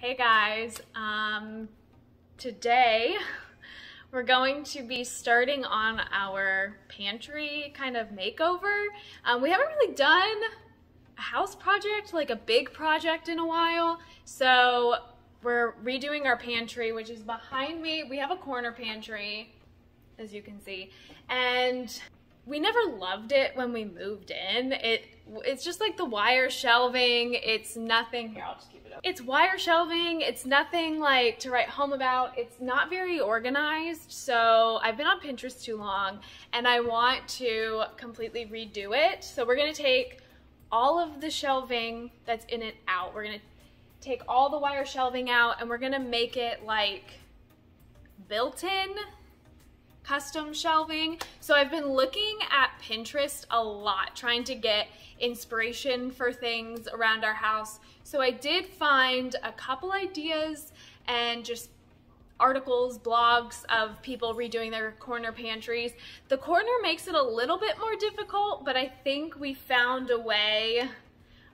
Hey guys, um, today we're going to be starting on our pantry kind of makeover. Um, we haven't really done a house project, like a big project in a while. So we're redoing our pantry, which is behind me. We have a corner pantry, as you can see. And we never loved it when we moved in. It It's just like the wire shelving. It's nothing, here, I'll just keep. It's wire shelving. It's nothing like to write home about. It's not very organized. So I've been on Pinterest too long and I want to completely redo it. So we're gonna take all of the shelving that's in it out. We're gonna take all the wire shelving out and we're gonna make it like built-in custom shelving. So I've been looking at Pinterest a lot, trying to get inspiration for things around our house. So I did find a couple ideas and just articles, blogs of people redoing their corner pantries. The corner makes it a little bit more difficult, but I think we found a way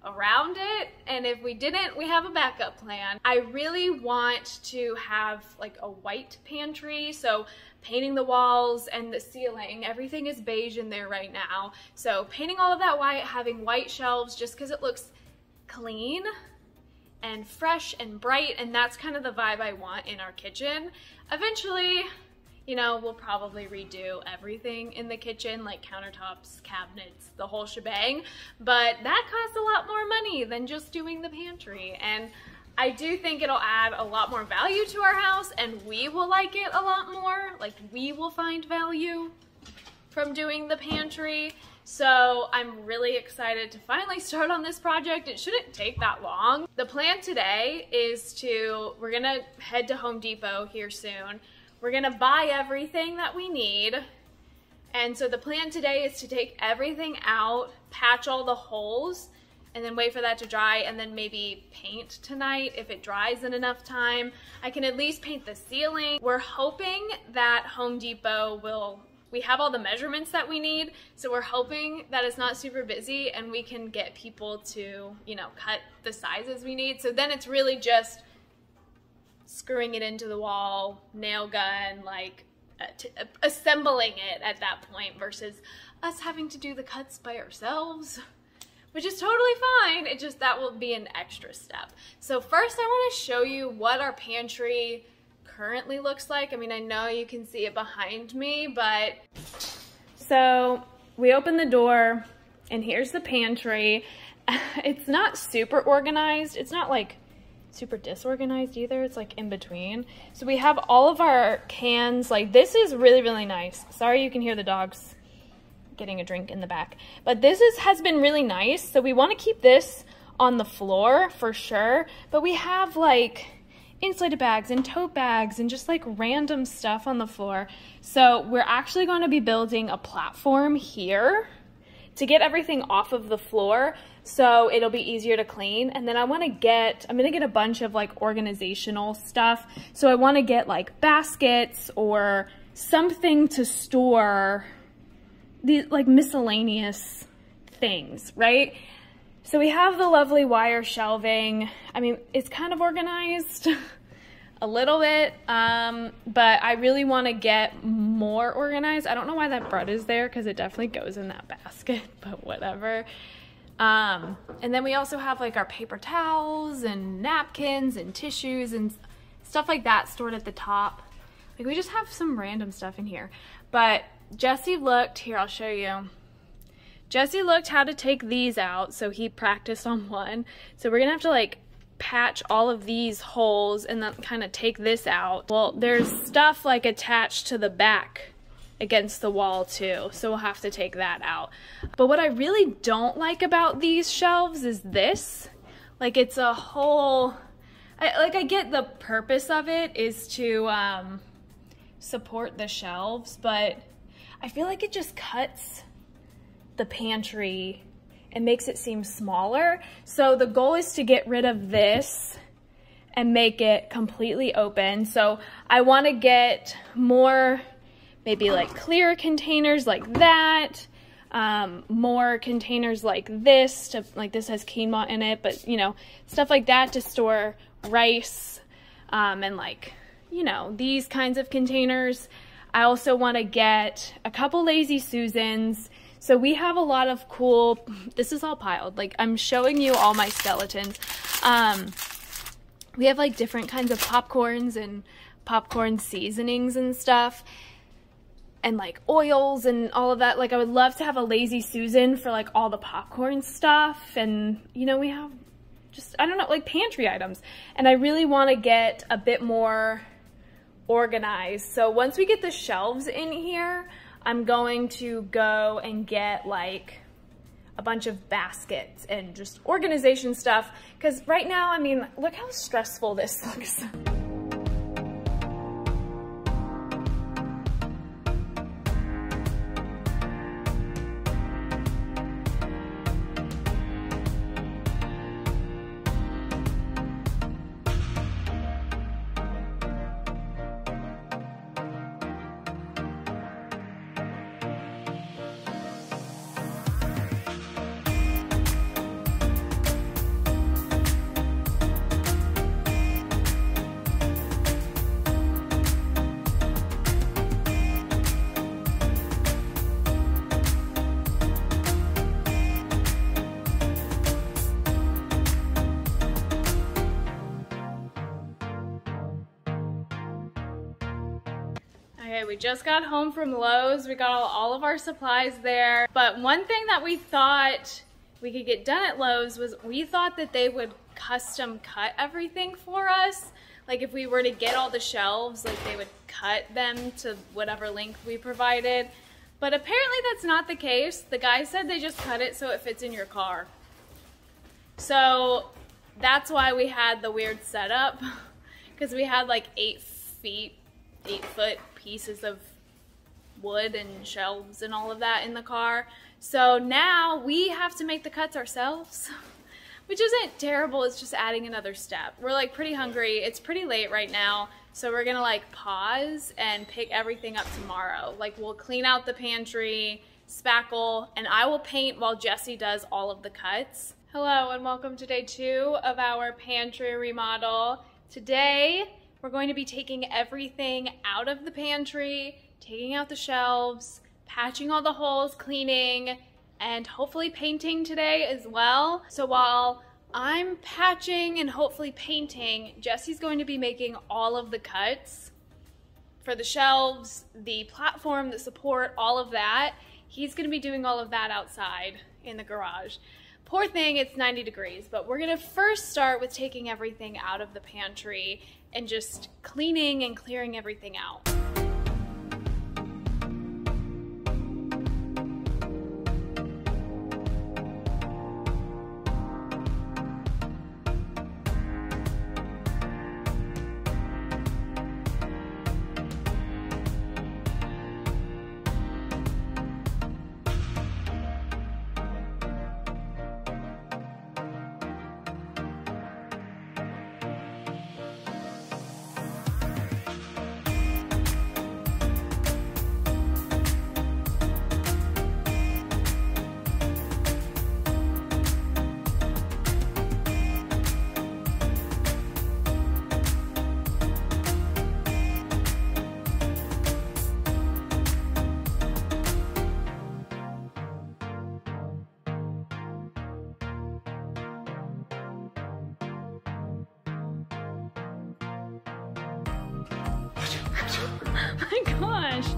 around it and if we didn't we have a backup plan. I really want to have like a white pantry so painting the walls and the ceiling everything is beige in there right now. So painting all of that white having white shelves just because it looks clean and fresh and bright and that's kind of the vibe i want in our kitchen. Eventually you know, we'll probably redo everything in the kitchen, like countertops, cabinets, the whole shebang. But that costs a lot more money than just doing the pantry. And I do think it'll add a lot more value to our house and we will like it a lot more. Like we will find value from doing the pantry. So I'm really excited to finally start on this project. It shouldn't take that long. The plan today is to, we're gonna head to Home Depot here soon we're gonna buy everything that we need. And so the plan today is to take everything out, patch all the holes, and then wait for that to dry and then maybe paint tonight if it dries in enough time. I can at least paint the ceiling. We're hoping that Home Depot will, we have all the measurements that we need, so we're hoping that it's not super busy and we can get people to, you know, cut the sizes we need. So then it's really just screwing it into the wall, nail gun, like uh, uh, assembling it at that point versus us having to do the cuts by ourselves, which is totally fine. It just, that will be an extra step. So first I wanna show you what our pantry currently looks like. I mean, I know you can see it behind me, but so we open the door and here's the pantry. It's not super organized. It's not like super disorganized either. It's like in between. So we have all of our cans. Like this is really, really nice. Sorry you can hear the dogs getting a drink in the back. But this is has been really nice. So we want to keep this on the floor for sure. But we have like insulated bags and tote bags and just like random stuff on the floor. So we're actually going to be building a platform here to get everything off of the floor so it'll be easier to clean. And then I wanna get, I'm gonna get a bunch of like organizational stuff. So I wanna get like baskets or something to store these like miscellaneous things, right? So we have the lovely wire shelving. I mean, it's kind of organized a little bit, um, but I really want to get more organized. I don't know why that bread is there because it definitely goes in that basket, but whatever. Um, and then we also have like our paper towels and napkins and tissues and stuff like that stored at the top. Like we just have some random stuff in here. But Jesse looked, here I'll show you. Jesse looked how to take these out, so he practiced on one. So we're gonna have to like patch all of these holes and then kind of take this out. Well, there's stuff like attached to the back against the wall too, so we'll have to take that out. But what I really don't like about these shelves is this. Like it's a whole, I, like I get the purpose of it is to um, support the shelves, but I feel like it just cuts the pantry and makes it seem smaller. So the goal is to get rid of this and make it completely open. So I wanna get more maybe like clear containers like that. um, more containers like this, to, like this has quinoa in it, but you know, stuff like that to store rice um, and like, you know, these kinds of containers. I also want to get a couple Lazy Susans. So we have a lot of cool, this is all piled, like I'm showing you all my skeletons. Um, we have like different kinds of popcorns and popcorn seasonings and stuff and like oils and all of that. Like I would love to have a Lazy Susan for like all the popcorn stuff. And you know, we have just, I don't know, like pantry items. And I really want to get a bit more organized. So once we get the shelves in here, I'm going to go and get like a bunch of baskets and just organization stuff. Cause right now, I mean, look how stressful this looks. We just got home from Lowe's. We got all, all, of our supplies there. But one thing that we thought we could get done at Lowe's was we thought that they would custom cut everything for us. Like if we were to get all the shelves, like they would cut them to whatever length we provided. But apparently that's not the case. The guy said they just cut it so it fits in your car. So that's why we had the weird setup because we had like eight feet, eight foot pieces of wood and shelves and all of that in the car. So now we have to make the cuts ourselves, which isn't terrible. It's just adding another step. We're like pretty hungry. It's pretty late right now. So we're gonna like pause and pick everything up tomorrow. Like we'll clean out the pantry, spackle, and I will paint while Jesse does all of the cuts. Hello and welcome to day two of our pantry remodel. Today, we're going to be taking everything out of the pantry, taking out the shelves, patching all the holes, cleaning, and hopefully painting today as well. So while I'm patching and hopefully painting, Jesse's going to be making all of the cuts for the shelves, the platform, the support, all of that. He's gonna be doing all of that outside in the garage. Poor thing, it's 90 degrees, but we're gonna first start with taking everything out of the pantry and just cleaning and clearing everything out. Gosh.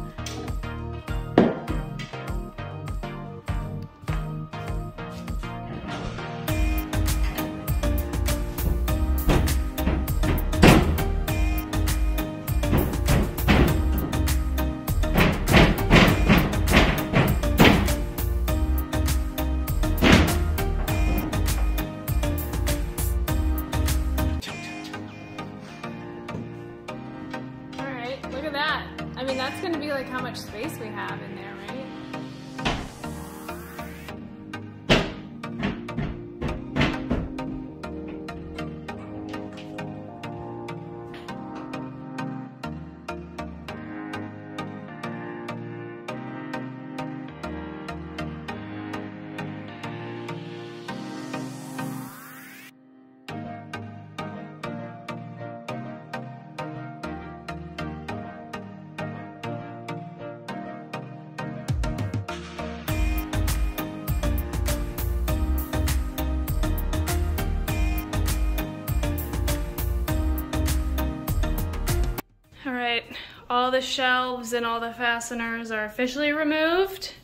All the shelves and all the fasteners are officially removed.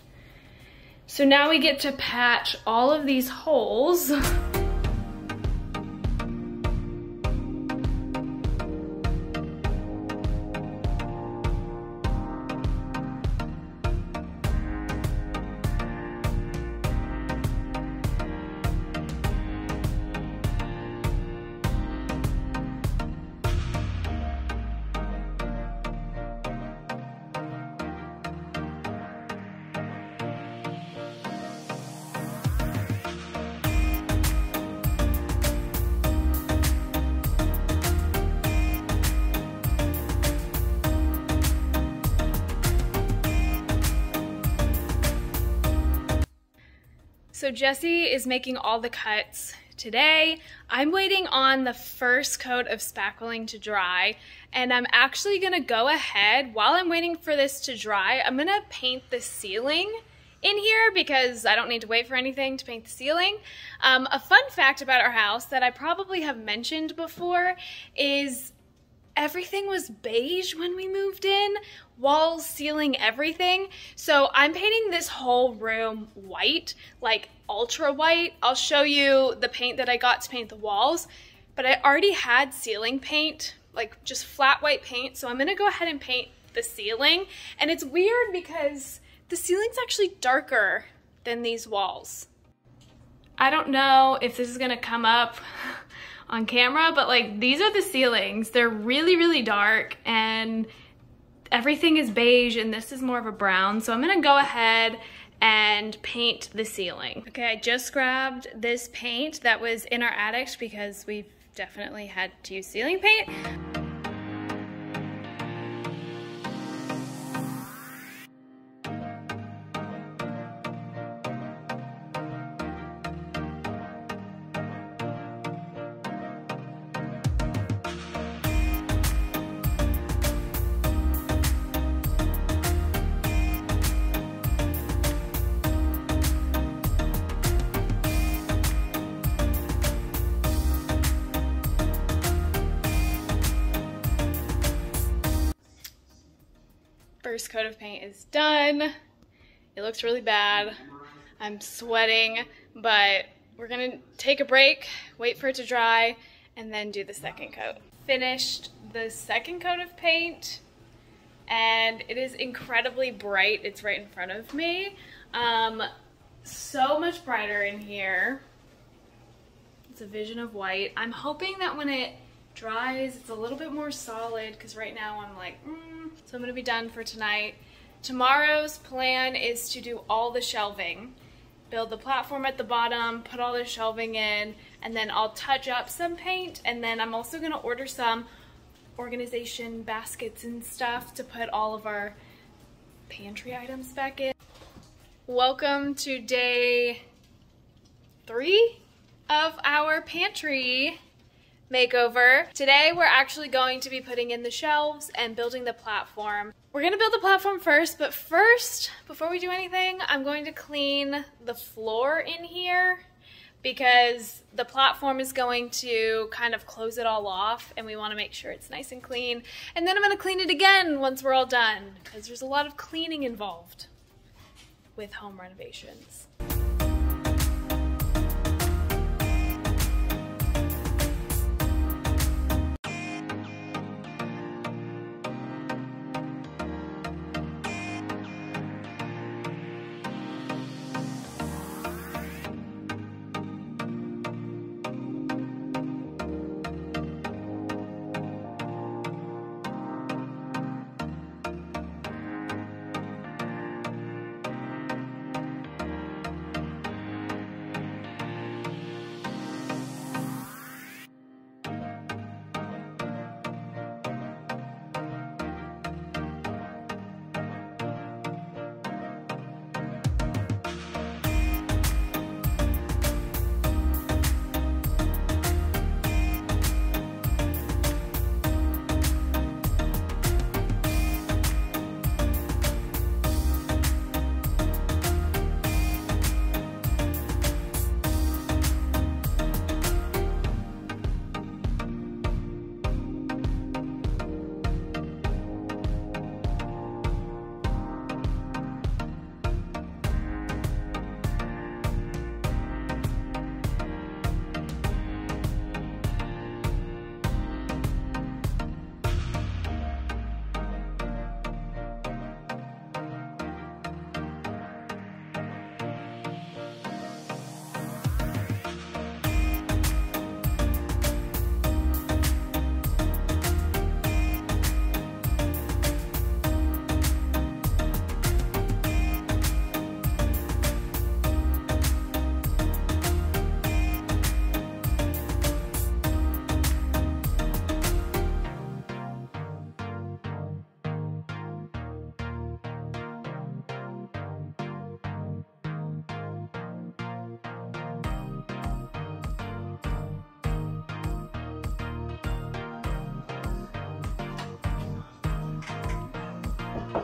So now we get to patch all of these holes. So Jesse is making all the cuts today. I'm waiting on the first coat of spackling to dry and I'm actually gonna go ahead while I'm waiting for this to dry, I'm gonna paint the ceiling in here because I don't need to wait for anything to paint the ceiling. Um, a fun fact about our house that I probably have mentioned before is everything was beige when we moved in, walls, ceiling, everything. So I'm painting this whole room white, like ultra white. I'll show you the paint that I got to paint the walls, but I already had ceiling paint, like just flat white paint. So I'm gonna go ahead and paint the ceiling. And it's weird because the ceiling's actually darker than these walls. I don't know if this is gonna come up on camera, but like these are the ceilings. They're really, really dark and everything is beige and this is more of a brown. So I'm gonna go ahead and paint the ceiling. Okay, I just grabbed this paint that was in our attic because we've definitely had to use ceiling paint. First coat of paint is done. It looks really bad. I'm sweating, but we're gonna take a break, wait for it to dry, and then do the second coat. Finished the second coat of paint, and it is incredibly bright. It's right in front of me. Um, so much brighter in here. It's a vision of white. I'm hoping that when it dries, it's a little bit more solid because right now I'm like, mm. So I'm gonna be done for tonight. Tomorrow's plan is to do all the shelving, build the platform at the bottom, put all the shelving in, and then I'll touch up some paint, and then I'm also gonna order some organization baskets and stuff to put all of our pantry items back in. Welcome to day three of our pantry makeover. Today we're actually going to be putting in the shelves and building the platform. We're gonna build the platform first, but first, before we do anything, I'm going to clean the floor in here because the platform is going to kind of close it all off and we wanna make sure it's nice and clean. And then I'm gonna clean it again once we're all done because there's a lot of cleaning involved with home renovations.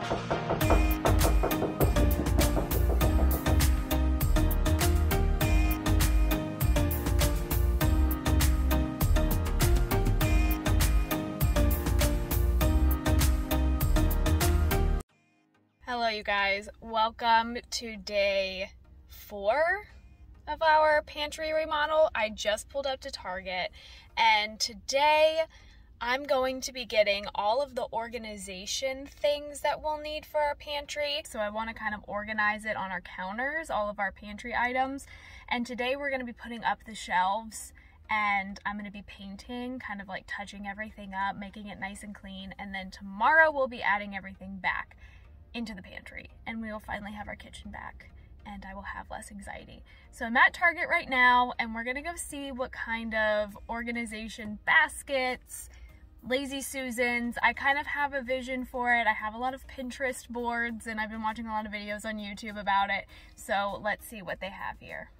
Hello, you guys. Welcome to day four of our pantry remodel. I just pulled up to Target, and today I'm going to be getting all of the organization things that we'll need for our pantry. So I want to kind of organize it on our counters, all of our pantry items. And today we're going to be putting up the shelves and I'm going to be painting, kind of like touching everything up, making it nice and clean. And then tomorrow we'll be adding everything back into the pantry and we will finally have our kitchen back and I will have less anxiety. So I'm at Target right now and we're gonna go see what kind of organization baskets, Lazy Susans, I kind of have a vision for it. I have a lot of Pinterest boards and I've been watching a lot of videos on YouTube about it. So let's see what they have here.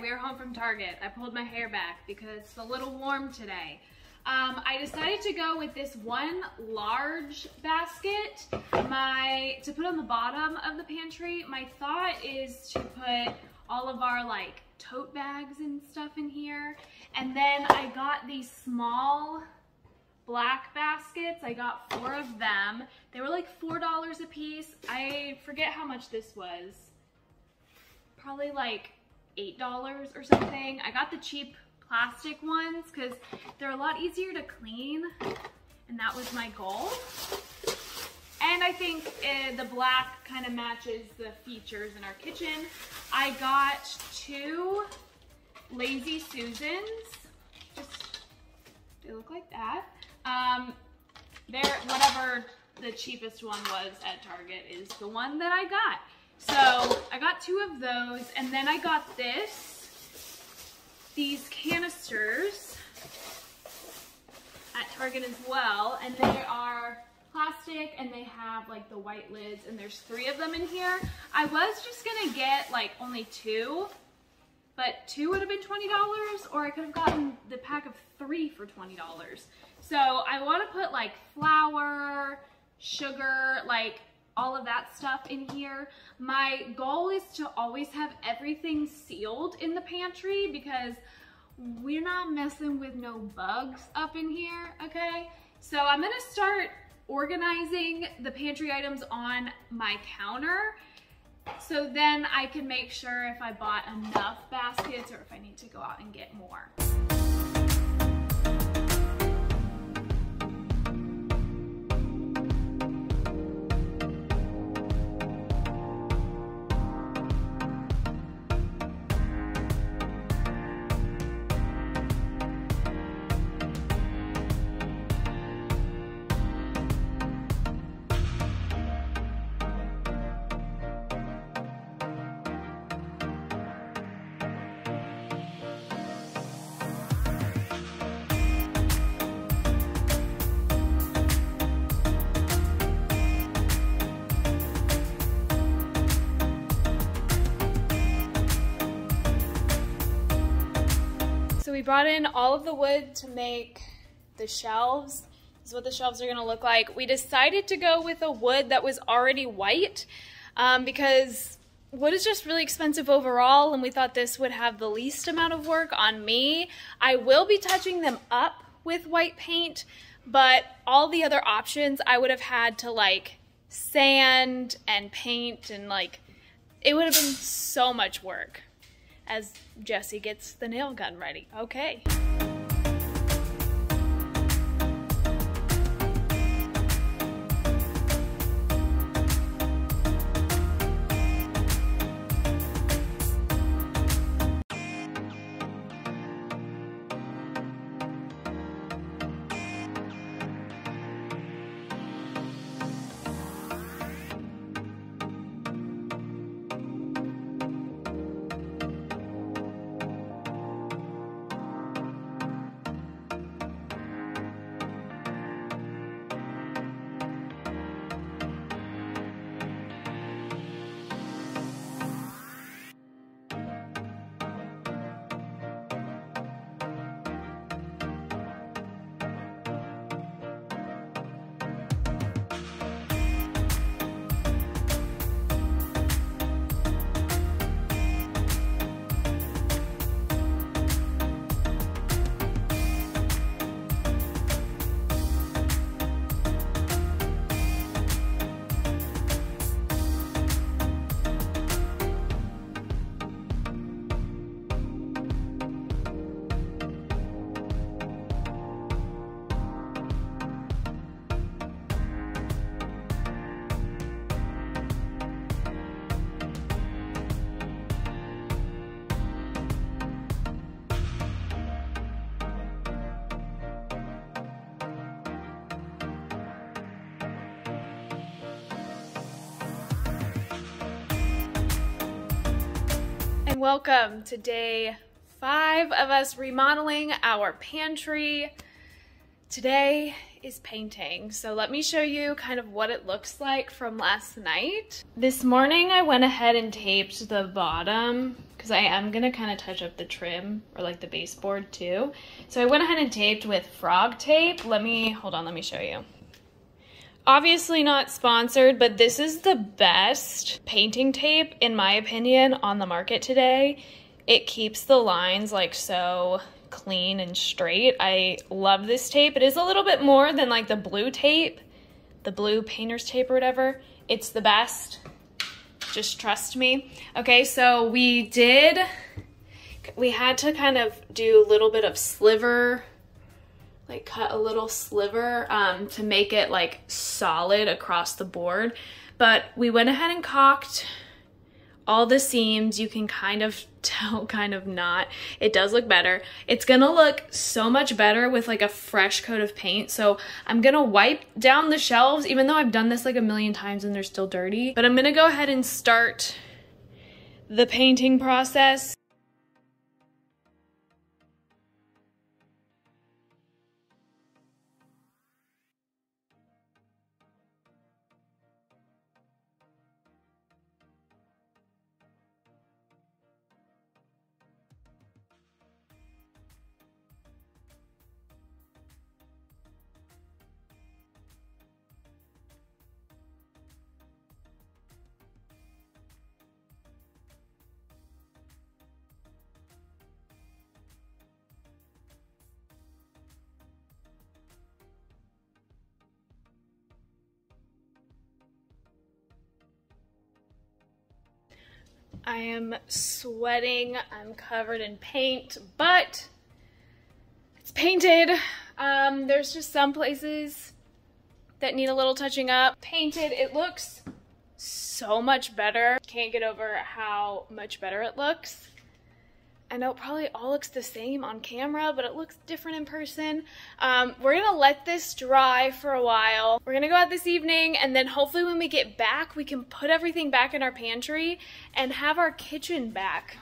We are home from Target. I pulled my hair back because it's a little warm today. Um, I decided to go with this one large basket my to put on the bottom of the pantry. My thought is to put all of our like tote bags and stuff in here. And then I got these small black baskets. I got four of them. They were like $4 a piece. I forget how much this was. Probably like $8 or something. I got the cheap plastic ones because they're a lot easier to clean and that was my goal. And I think uh, the black kind of matches the features in our kitchen. I got two Lazy Susans. Just, they look like that. Um, they're, whatever the cheapest one was at Target is the one that I got. So I got two of those and then I got this, these canisters at Target as well. And they are plastic and they have like the white lids and there's three of them in here. I was just gonna get like only two, but two would have been $20 or I could have gotten the pack of three for $20. So I wanna put like flour, sugar, like all of that stuff in here. My goal is to always have everything sealed in the pantry because we're not messing with no bugs up in here, okay? So I'm gonna start organizing the pantry items on my counter so then I can make sure if I bought enough baskets or if I need to go out and get more. Brought in all of the wood to make the shelves. This is what the shelves are gonna look like. We decided to go with a wood that was already white um, because wood is just really expensive overall and we thought this would have the least amount of work on me. I will be touching them up with white paint, but all the other options I would have had to like sand and paint and like, it would have been so much work as Jesse gets the nail gun ready. Okay. And welcome to day five of us remodeling our pantry. Today is painting, so let me show you kind of what it looks like from last night. This morning I went ahead and taped the bottom because I am gonna kind of touch up the trim or like the baseboard too. So I went ahead and taped with frog tape. Let me, hold on, let me show you. Obviously not sponsored, but this is the best painting tape, in my opinion, on the market today. It keeps the lines like so clean and straight. I love this tape. It is a little bit more than like the blue tape, the blue painter's tape or whatever. It's the best. Just trust me. Okay, so we did, we had to kind of do a little bit of sliver like cut a little sliver um, to make it like solid across the board. But we went ahead and caulked all the seams. You can kind of tell, kind of not. It does look better. It's gonna look so much better with like a fresh coat of paint. So I'm gonna wipe down the shelves, even though I've done this like a million times and they're still dirty. But I'm gonna go ahead and start the painting process. I am sweating. I'm covered in paint, but it's painted. Um, there's just some places that need a little touching up. Painted, it looks so much better. Can't get over how much better it looks. I know it probably all looks the same on camera, but it looks different in person. Um, we're gonna let this dry for a while. We're gonna go out this evening and then hopefully when we get back, we can put everything back in our pantry and have our kitchen back.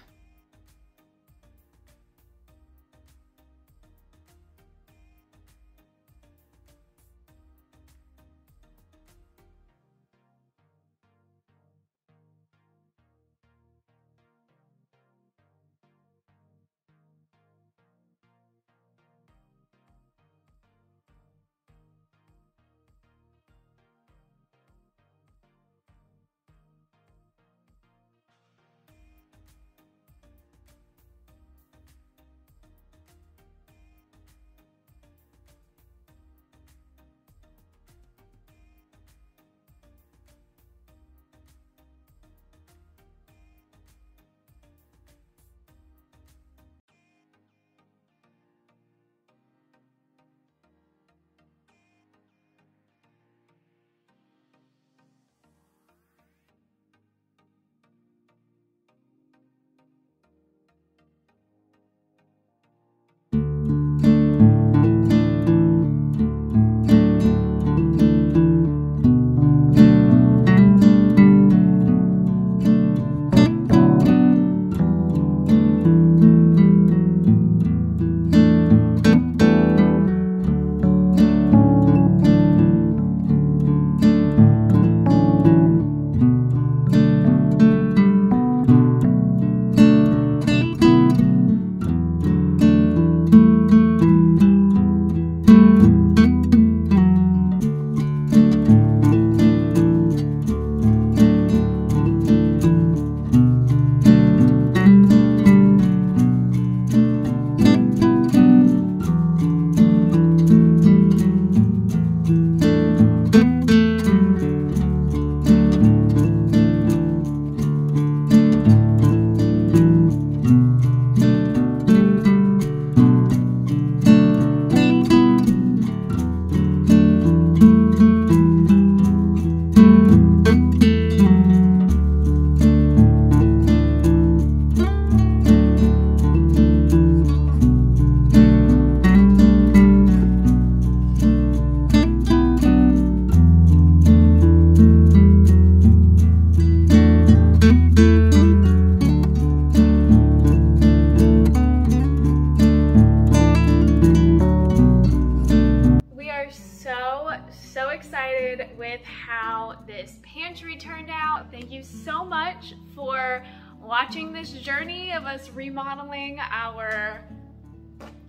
Watching this journey of us remodeling our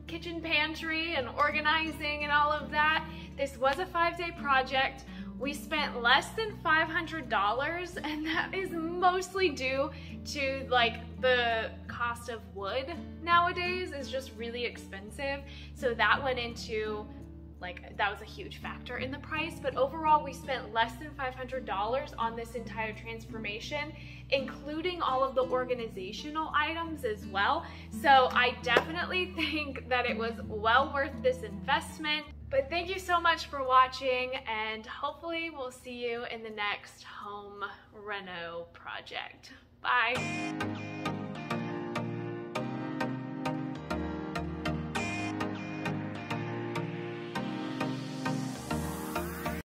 kitchen pantry and organizing and all of that. This was a five day project. We spent less than $500 and that is mostly due to like the cost of wood nowadays is just really expensive. So that went into like that was a huge factor in the price but overall we spent less than $500 on this entire transformation including all of the organizational items as well. So I definitely think that it was well worth this investment. But thank you so much for watching and hopefully we'll see you in the next home reno project. Bye